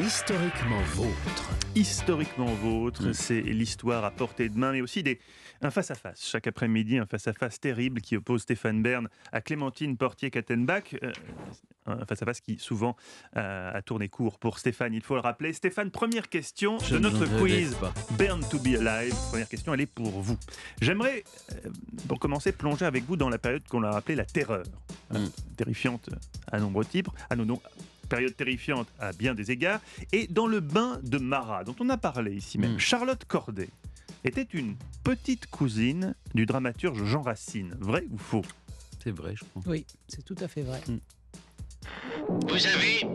Historiquement vôtre. Historiquement vôtre, c'est l'histoire à portée de main, mais aussi des, un face-à-face. Chaque après-midi, un face-à-face terrible qui oppose Stéphane Bern à Clémentine Portier-Kattenbach. Euh, un face-à-face qui souvent euh, a tourné court pour Stéphane, il faut le rappeler. Stéphane, première question Je de notre quiz. Burn to be Alive. Première question, elle est pour vous. J'aimerais, euh, pour commencer, plonger avec vous dans la période qu'on a appelée la terreur. Mm. Terrifiante à nombreux types, à nos période terrifiante à bien des égards, et dans le bain de Marat, dont on a parlé ici même. Mm. Charlotte Corday était une petite cousine du dramaturge Jean Racine. Vrai ou faux? C'est vrai, je crois. Oui, c'est tout à fait vrai. Vous avez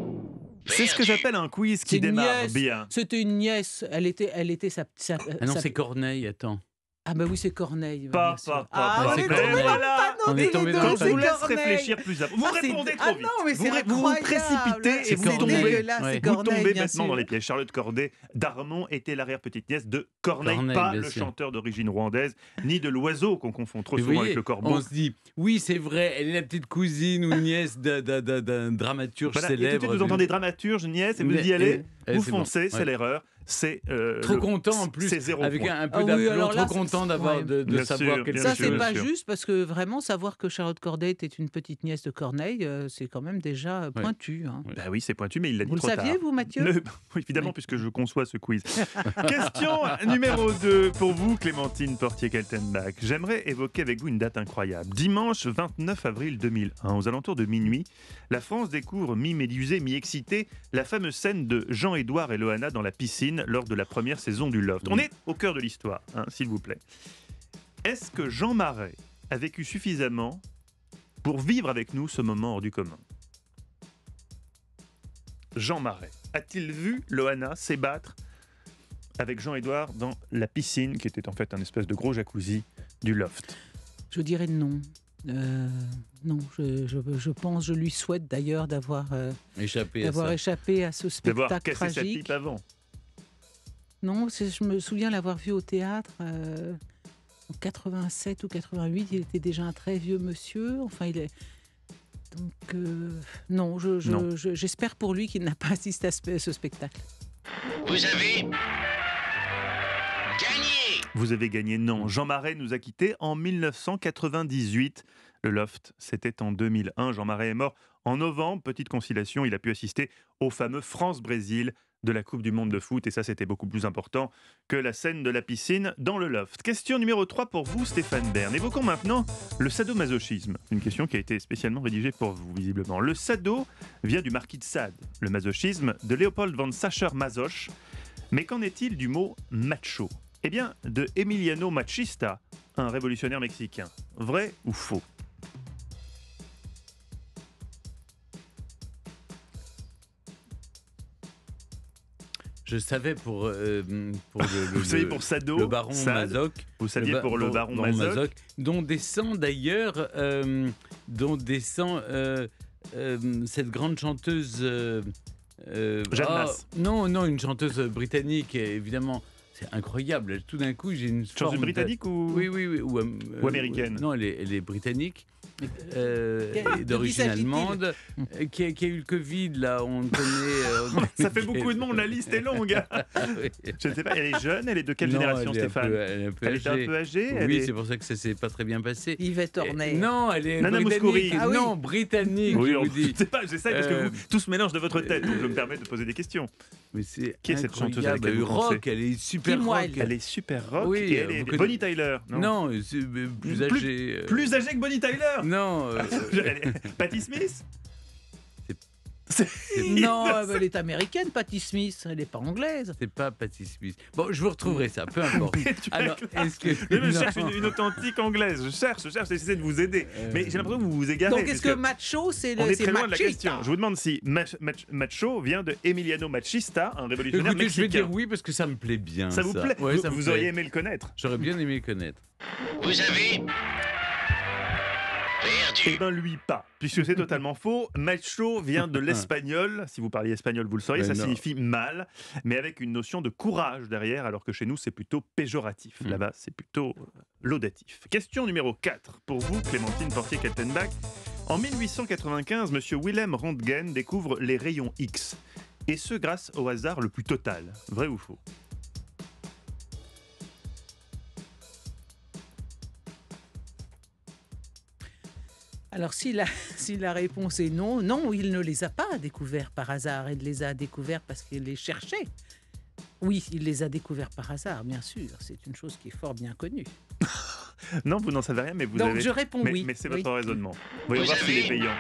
C'est ce que j'appelle un quiz qui démarre nièce. bien. C'était une nièce. Elle était, elle était sa. sa- Ah non, sa- c'est Corneille, attends. Ah bah oui, c'est Corneille. Pas, pas, pas, Ah, pas. on C'est est Corneille. tombé Voilà. dans le panneau Quand je vous laisse réfléchir plus avant, vous Ah, c'est- répondez ah trop vite. non, mais vous, vous vous précipitez et vous tombez, vous tombez sûr. dans les pièges. Charlotte Corday d'Armand était l'arrière-petite-nièce de Corneille, Corneille, pas le sûr. chanteur d'origine rwandaise, ni de l'oiseau qu'on confond trop souvent vous avec le corbeau. on se dit, oui, c'est vrai, elle est la petite cousine ou nièce d'un- dramaturge Voilà, et tout de célèbre. suite, vous entendez dramaturge, nièce, et vous y eh, vous c'est bon, foncez, c'est ouais. l'erreur. C'est euh, Trop le- content en plus, C'est zéro avec point. un, un peu Ah d'aplomb, trop content d'avoir ouais. de, savoir sûr, quelque bien Ça, chose. c'est pas juste parce que vraiment savoir que Charlotte Corday était une petite nièce de Corneille, euh, c'est quand même déjà euh, Ouais. pointu. hein. Bah oui, c'est pointu, mais il l'a dit Vous le trop saviez, tard. vous, Mathieu évidemment, puisque je conçois ce quiz. Question numéro 2 pour vous, Clémentine Portier-Kaltenbach. J'aimerais évoquer avec vous une date incroyable. Dimanche 29 avril 2001, aux alentours de minuit, la France découvre mi-médusée, mi-excitée, la fameuse scène de Jean-Édouard et Loana dans la piscine lors de la première saison du Loft. On est au cœur de l'histoire, hein, s'il vous plaît. Est-ce que Jean Marais a vécu suffisamment pour vivre avec nous ce moment hors du commun? Jean Marais a-t-il vu Loana s'ébattre avec Jean-Édouard dans la piscine, qui était en fait un espèce de gros jacuzzi du loft? Je dirais non. Euh, non, je, je- je pense, je lui souhaite d'ailleurs d'avoir euh, Échappé d'avoir échappé à ce D'avoir spectacle cassé sa tragique. pipe avant. Non, je me souviens l'avoir vu au théâtre euh, en 87 ou 88. Il était déjà un très vieux monsieur. Enfin, il est. Donc, euh, non, je- je- Non. je- j'espère pour lui qu'il n'a pas assisté à ce, ce spectacle. Vous avez Vous avez gagné Non. Jean Marais nous a quittés en 1998. Le loft, c'était en 2001. Jean Marais est mort en novembre. Petite conciliation, il a pu assister au fameux France-Brésil de la Coupe du Monde de foot. Et ça, c'était beaucoup plus important que la scène de la piscine dans le loft. Question numéro 3 pour vous, Stéphane Bern. Évoquons maintenant le sadomasochisme. Une question qui a été spécialement rédigée pour vous, visiblement. Le sado vient du marquis de Sade, le masochisme de Léopold von Sacher-Masoch. Mais qu'en est-il du mot macho? Eh bien, de Emiliano Machista, un révolutionnaire mexicain. Vrai ou faux? Je savais pour, euh, pour le, le- Vous savez pour Sado, le baron Mazoc. vous saviez pour le baron Mazoc, dont descend d'ailleurs, euh, dont descend euh, cette grande chanteuse. Jeanne ah. Non, non, une chanteuse britannique, évidemment. C'est incroyable. Tout d'un coup, j'ai une de- britannique ou Oui, oui, oui. Ou, euh, Ou américaine. Non, elle est, elle est britannique. euh, d'origine allemande, euh, qui a, qui a eu le Covid, là, on connaît. euh, on Ça fait beaucoup de monde, la liste est longue. Oui. Je ne sais pas, elle est jeune, elle est de quelle Non, génération, elle Stéphane peu- Elle est un peu Elle était un âgée. peu âgée elle Oui, est- c'est pour ça que ça s'est pas très bien passé. Yvette Ornay. Non, elle est Nana britannique. Ah oui. Non, britannique, Oui, je on- vous dis. je sais pas, j'essaie parce que vous, tout se mélange de votre tête, donc je me permets de poser des questions. Mais c'est Qui est cette chanteuse vous rock, elle est super Kim rock. Wilde. Elle est super rock, Oui, et elle vous est Bonnie Tyler. Non, Non, c'est euh, plus Plus- âgée. euh, Plus âgée que Bonnie Tyler Non, euh, Elle est- Patti Smith Non, elle est américaine, Patti Smith. Elle n'est pas anglaise. c'est pas Patti Smith. Bon, je vous retrouverai ça, peu importe. Alors, est-ce que. Je non. cherche une, une authentique anglaise. Je cherche, je cherche, j'essaie de vous aider. Euh, Mais j'ai l'impression que vous vous égarez. Donc, est-ce que macho, c'est on le est c'est très loin de la question. Je vous demande si mach- mach- macho vient de Emiliano Machista, un révolutionnaire Écoutez, je vais dire oui parce que ça me plaît bien. ça vous plaît Ouais, Vous, ça me vous plaît. auriez aimé le connaître J'aurais bien aimé le connaître. Vous avez Eh ben lui pas, puisque c'est totalement faux. Macho vient de l'espagnol. Si vous parliez espagnol, vous le sauriez. Mais ça non. signifie mal, mais avec une notion de courage derrière, alors que chez nous c'est plutôt péjoratif. Hmm. Là-bas c'est plutôt euh, laudatif. Question numéro 4 pour vous, Clémentine Portier-Kaltenbach. En 1895, Monsieur Willem Röntgen découvre les rayons X. Et ce, grâce au hasard le plus total. Vrai ou faux? Alors, si la, si la réponse est non, non, il ne les a pas découverts par hasard. Il les a découverts parce qu'il les cherchait. Oui, il les a découverts par hasard, bien sûr. C'est une chose qui est fort bien connue. Non, vous n'en savez rien, mais vous Donc, avez... je réponds mais, oui. mais c'est Oui. votre raisonnement. Voyons Vous voir s'il est payant.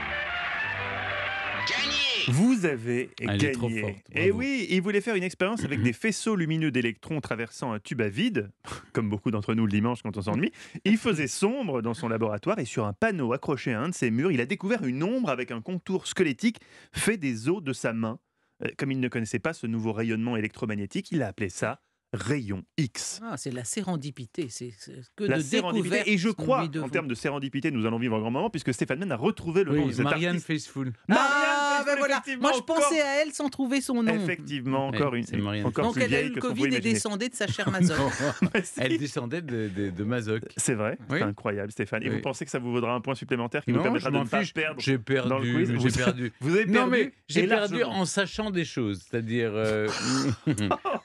Vous avez Ah, elle gagné. forte, Et bravo. oui, il voulait faire une expérience avec des faisceaux lumineux d'électrons traversant un tube à vide, comme beaucoup d'entre nous le dimanche quand on s'ennuie. Il faisait sombre dans son laboratoire et sur un panneau accroché à un de ses murs, il a découvert une ombre avec un contour squelettique fait des os de sa main. Euh, Comme il ne connaissait pas ce nouveau rayonnement électromagnétique, il a appelé ça rayon X. Ah, c'est la sérendipité. C'est que La de sérendipité. Et je crois, en termes de sérendipité, nous allons vivre un grand moment, puisque Stéphane Mann a retrouvé le nom de cet Marianne artiste. Faithful. Ah, Marianne ben voilà. Moi, je encore- pensais à elle sans trouver son nom. Effectivement, encore Ouais, une, c'est Marianne encore Donc, plus elle a eu le Covid et descendait de sa chère Mazoc. Elle descendait de, de, de Mazoc. C'est vrai, Oui. c'est incroyable Stéphane. Et Oui. vous pensez que ça vous vaudra un point supplémentaire qui vous Non, permettra je de ne pas perdre J'ai dans le perdu. quiz J'ai Vous- perdu. Vous avez perdu Non mais j'ai perdu en sachant des choses, c'est-à-dire euh,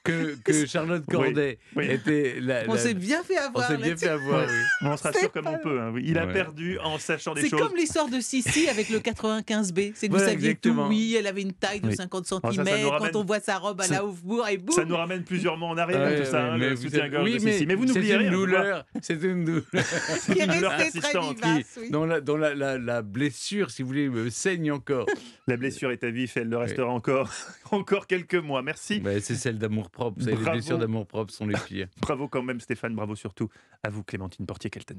que, que Charlotte Corday oui. était la, On la- s'est bien fait on avoir. s'est bien fait avoir. oui. On se rassure comme on peut. hein. Il a perdu en sachant des C'est choses. comme l'histoire de Sissi avec le 95B. C'est que vous saviez exactement. Oui, elle avait une taille de Oui. 50 ça, cm. ça nous ramène- Quand on voit sa robe à la Hofbourg et boum. Ça nous ramène plusieurs mois en arrière, Ouais, tout ça, ouais, hein, mais le vous soutien-gorge êtes- de oui, Sissi. Mais vous c'est n'oubliez une rien. douleur. C'est une douleur qui est une douleur persistante oui. dont, la, dont la, la, la blessure, si vous voulez, me saigne encore. La blessure est à vif, elle le restera encore, encore quelques mois. Merci. Ouais, c'est celle d'amour propre. Les Bravo. blessures d'amour propre sont les pires. Bravo quand même Stéphane, bravo surtout à vous Clémentine Portier-Keltenbach.